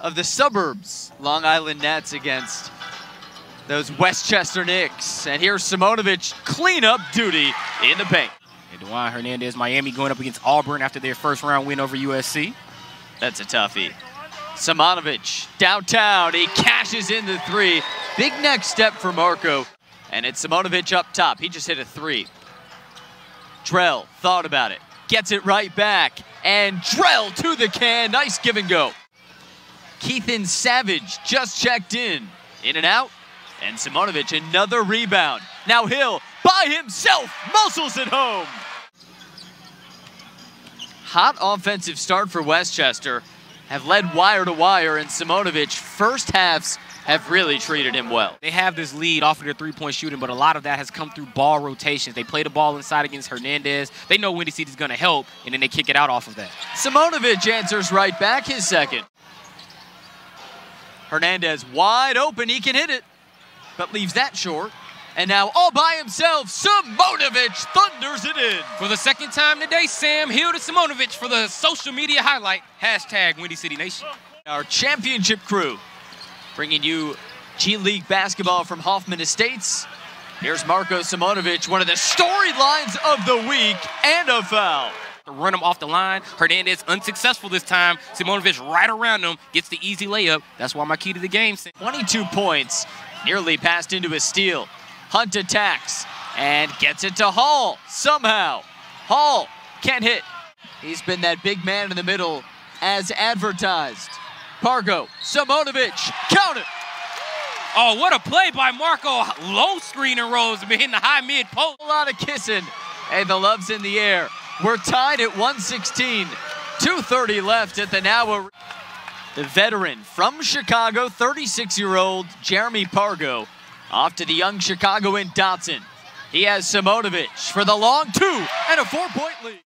of the suburbs, Long Island Nets against those Westchester Knicks. And here's Simonovic cleanup duty in the paint. And Dewan Hernandez, Miami going up against Auburn after their first round win over USC. That's a toughie. Simonovic downtown. He cashes in the three. Big next step for Marko. And it's Simonovic up top. He just hit a three. Drell thought about it. Gets it right back. And Drell to the can. Nice give and go. Keithan Savage just checked in. In and out. And Simonovic another rebound. Now Hill by himself muscles it home. Hot offensive start for Westchester. Have led wire to wire, and Simonovic first halves have really treated him well. They have this lead off of their three-point shooting, but a lot of that has come through ball rotations. They play the ball inside against Hernandez. They know Windy City's going to help, and then they kick it out off of that. Simonovic answers right back his second. Hernandez wide open. He can hit it, but leaves that short. And now all by himself, Simonovic thunders it in. For the second time today, Sam Hill to Simonovic for the social media highlight. Hashtag Windy City Nation. Our championship crew bringing you G League basketball from Hoffman Estates. Here's Marko Simonovic, one of the storylines of the week, and a foul. Run him off the line. Hernandez unsuccessful this time. Simonovic right around him, gets the easy layup. That's why my key to the game. 22 points, nearly passed into a steal. Hunt attacks and gets it to Hall somehow. Hall can't hit. He's been that big man in the middle as advertised. Pargo, Simonovic, count it. Oh, what a play by Marko. Low screen and rolls in the high mid post. A lot of kissing. Hey, the love's in the air. We're tied at 116. 2.30 left at the now. The veteran from Chicago, 36 year old Jeremy Pargo, off to the young Chicagoan Dotson. He has Simonovic for the long two and a four point lead.